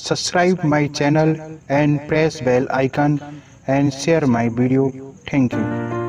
subscribe my channel and press bell icon and share my video. Thank you.